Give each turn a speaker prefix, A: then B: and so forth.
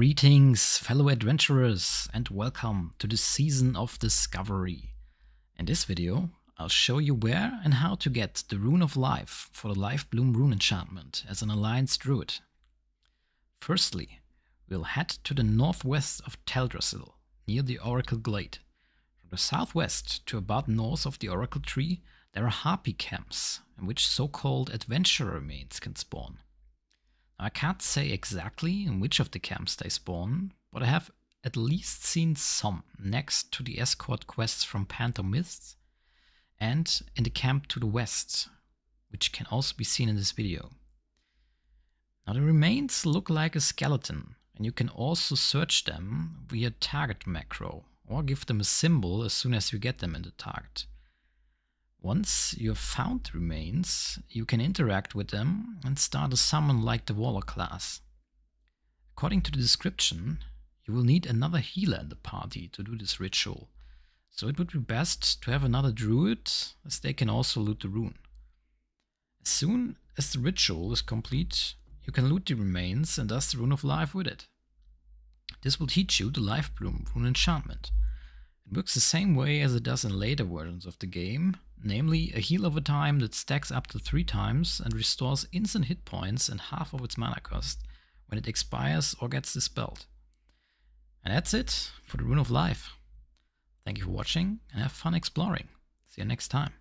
A: Greetings, fellow adventurers, and welcome to the season of discovery. In this video, I'll show you where and how to get the Rune of Life for the Lifebloom rune enchantment as an Alliance Druid. Firstly, we'll head to the northwest of Teldrassil, near the Oracle Glade. From the southwest to about north of the Oracle Tree, there are Harpy camps, in which so-called adventurer remains can spawn. I can't say exactly in which of the camps they spawn, but I have at least seen some next to the escort quests from Panther Mists and in the camp to the west, which can also be seen in this video. Now the remains look like a skeleton and you can also search them via target macro or give them a symbol as soon as you get them in the target. Once you have found the remains, you can interact with them and start a summon like the Warlock class. According to the description, you will need another healer in the party to do this ritual, so it would be best to have another druid, as they can also loot the rune. As soon as the ritual is complete, you can loot the remains and thus the Rune of Life with it. This will teach you the Lifebloom rune enchantment. It works the same way as it does in later versions of the game, namely a heal over time that stacks up to 3 times and restores instant hit points and half of its mana cost when it expires or gets dispelled. And that's it for the Rune of Life. Thank you for watching and have fun exploring. See you next time.